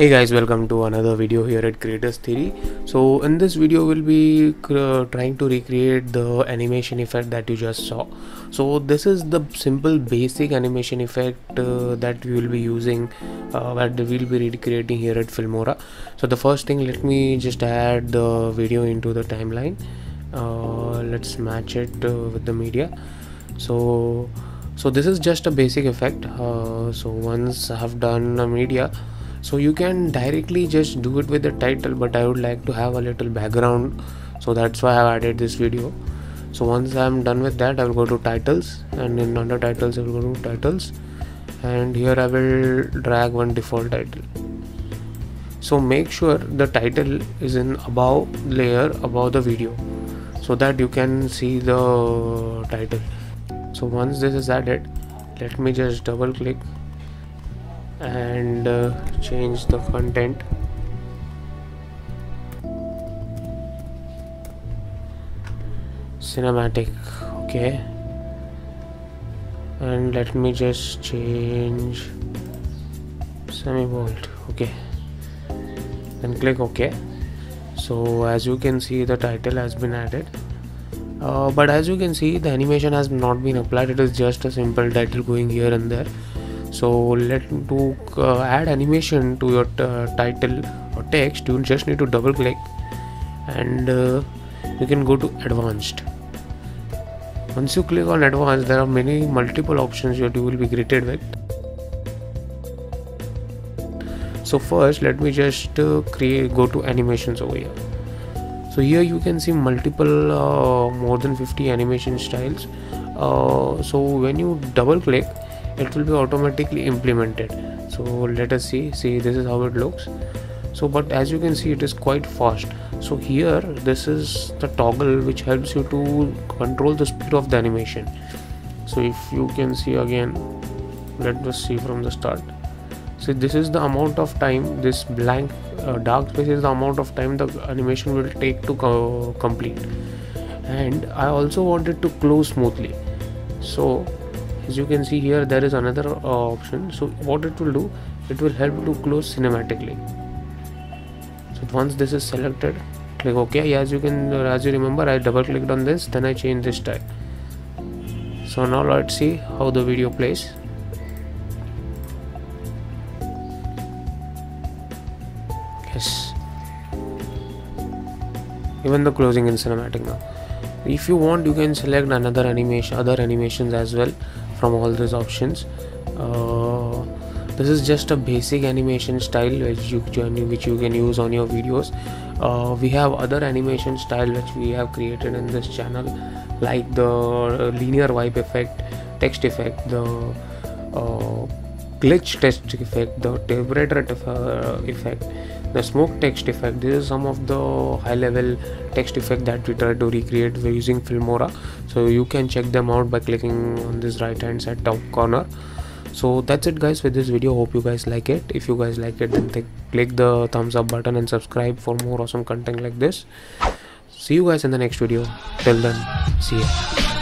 hey guys welcome to another video here at creators theory. So in this video we'll be uh, trying to recreate the animation effect that you just saw. So this is the simple basic animation effect uh, that we will be using uh, that we'll be recreating here at filmora. So the first thing let me just add the video into the timeline. Uh, let's match it uh, with the media. So so this is just a basic effect. Uh, so once i have done a media so you can directly just do it with the title but i would like to have a little background. So that's why i've added this video. So once i'm done with that i will go to titles and in under titles i will go to titles. And here i will drag one default title. So make sure the title is in above layer above the video so that you can see the title. So once this is added let me just double click and uh, change the content. Cinematic okay. And let me just change semi bold okay. Then click ok so as you can see the title has been added. Uh, but as you can see the animation has not been applied. It is just a simple title going here and there so let to uh, add animation to your uh, title or text. You just need to double click and uh, you can go to advanced. Once you click on advanced there are many multiple options that you will be greeted with. So first let me just uh, create go to animations over here. So here you can see multiple uh, more than 50 animation styles. Uh, so when you double click it will be automatically implemented. So let us see see this is how it looks. So but as you can see it is quite fast. So here this is the toggle which helps you to control the speed of the animation. So if you can see again let us see from the start. So this is the amount of time this blank uh, dark space is the amount of time the animation will take to co complete. And i also wanted to close smoothly. So as you can see here there is another uh, option. So what it will do it will help to close cinematically. So once this is selected click ok as you can as you remember i double clicked on this then i change this style so now let's see how the video plays. Yes. Even the closing in cinematic now if you want you can select another animation other animations as well from all these options. Uh, this is just a basic animation style which you which you can use on your videos. Uh, we have other animation style which we have created in this channel like the linear wipe effect text effect the uh, glitch text effect the temperature uh, effect the smoke text effect. This is some of the high level text effect that we try to recreate using filmora. So you can check them out by clicking on this right hand side top corner. So that's it guys with this video. Hope you guys like it. If you guys like it then click the thumbs up button and subscribe for more awesome content like this. See you guys in the next video. Till then see ya